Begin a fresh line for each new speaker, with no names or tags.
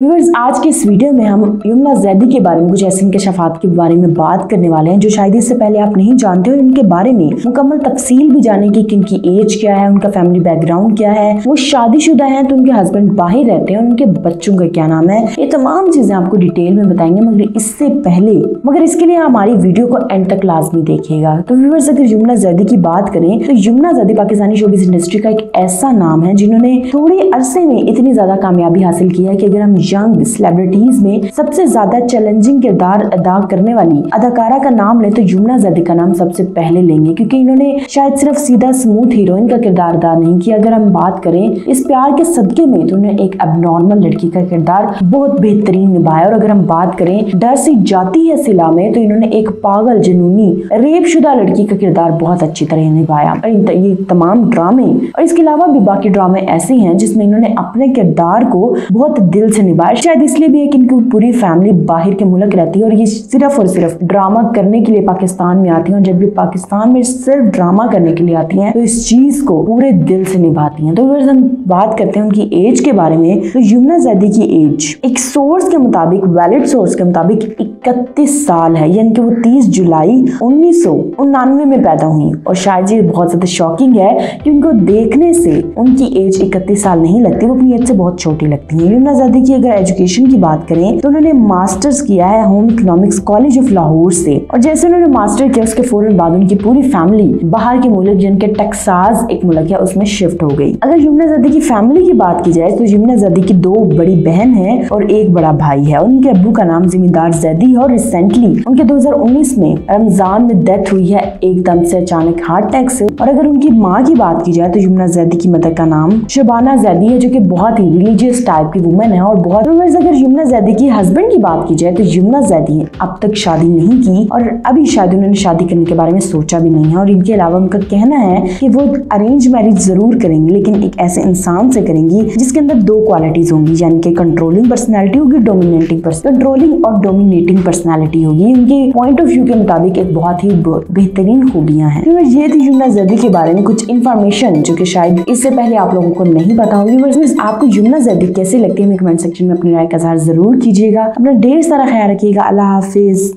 Viewers आज के इस वीडियो में हम यमुना जैदी के बारे में, कुछ ऐसे इनके इंकशाफात के बारे में बात करने वाले हैं, जो शायद इससे पहले आप नहीं जानते और इनके बारे में मुकम्मल तफसील भी जानेंगे कि इनकी एज क्या है, उनका फैमिली बैकग्राउंड क्या है। वो शादीशुदा हैं तो उनके हस्बैंड बाहर रहते हैं उनके बच्चों का क्या नाम है। ये तमाम चीज़ें आपको डिटेल में बताएँगे, मगर इससे पहले, मगर इसके लिए हमारी वीडियो को एंड तक लाजमी देखिएगा। तो व्यूवर्स अगर यमुना जैदी की बात करें तो यमुना जैदी पाकिस्तानी शोबिस इंडस्ट्री का एक ऐसा नाम है, जिन्होंने थोड़े अरसे में इतनी ज़्यादा कामयाबी हासिल की है कि अगर हम यंग सेलिब्रिटीज में सबसे ज़्यादा चैलेंजिंग किरदार अदा करने वाली अदाकारा का नाम ले तो यमुना जैदी का नाम सबसे पहले लेंगे, क्योंकि इन्होंने शायद सिर्फ़ सीधा स्मूथ हीरोइन का किरदार अदा नहीं किया। अगर हम बात करें इस प्यार के सदके में तो उन्होंने एक अबनॉर्मल लड़की का किरदार बहुत बेहतरीन निभाया। और अगर हम बात करें डर से जाती है सिला में तो इन्होंने एक पागल जुनूनी रेप शुदा लड़की का किरदार बहुत अच्छी तरह निभाया। और ये तमाम ड्रामे, और इसके अलावा भी बाकी ड्रामे ऐसे हैं जिसमें इन्होंने अपने किरदार को बहुत दिल से शायद शायद इसलिए भी है कि इनकी पूरी फैमिली बाहर के मुल्क रहती है और ये सिर्फ़ और सिर्फ़ ड्रामा करने के लिए पाकिस्तान में आती है और जब भी पाकिस्तान में सिर्फ़ ड्रामा करने के लिए आती हैं तो इस चीज़ को पूरे दिल से निभाती हैं। तो अगर हम बात करते हैं उनकी एज के बारे में तो यमुना जैदी की एज एक सोर्स के मुताबिक वैलिड सोर्स के मुताबिक इकतीस साल है, यानी कि वो तीस जुलाई उन्नीस में पैदा हुई। और शायद ये बहुत ज़्यादा शॉकिंग है कि उनको देखने से उनकी एज इकतीस साल नहीं लगती, वो अपनी एज से बहुत छोटी लगती है। यमुना जैदी की अगर एजुकेशन एजुकेशन की बात करें तो उन्होंने मास्टर्स किया है home economics college of Lahore से। और जैसे उन्होंने मास्टर किया, उसके फ़ौरन बाद उनकी पूरी फैमिली बाहर के मुल्क, जिनके टेक्सास एक मुल्क है, उसमें शिफ्ट हो गई। अगर यमुना जदी की फैमिली की बात की जाए तो यमुना जदी की दो बड़ी बहन है और एक बड़ा भाई है। उनके अबू का नाम जिम्मेदार जैदी है और रिसेंटली उनके 2019 में रमज़ान में डेथ हुई है, एकदम से अचानक हार्ट अटैक से। और अगर उनकी माँ की बात की जाए तो यमुना जैदी की मदर का नाम शबाना जैदी है, जो की बहुत ही रिलीजियस टाइप की वुमेन है और बहुत अगर यमुना जैदी की हस्बैंड की बात की जाए तो यमुना जैदी अब तक शादी नहीं की और अभी शायद उन्होंने शादी करने के बारे में सोचा भी नहीं है और इनके अलावा उनका कहना है कि वो अरेंज मैरिज ज़रूर करेंगे, लेकिन एक ऐसे इंसान से करेंगी जिसके अंदर दो क्वालिटीज होंगी, यानी कि कंट्रोलिंग पर्सनैलिटी होगी डोमिनेटिंग कंट्रोलिंग और डोमिनेटिंग पर्सनैलिटी होगी। उनके पॉइंट ऑफ़ व्यू के मुताबिक एक बहुत ही बेहतरीन खूबियाँ हैं। तो ये थी यमुना जैदी के बारे में कुछ इन्फॉर्मेशन जो कि शायद इससे पहले आप लोगों को नहीं पता होगी आपको यमुना जैदी कैसे लगती है कमेंट सेक्शन में अपनी राय का इजहार ज़रूर कीजिएगा। अपना ढेर सारा ख्याल रखिएगा। अल्लाह हाफिज।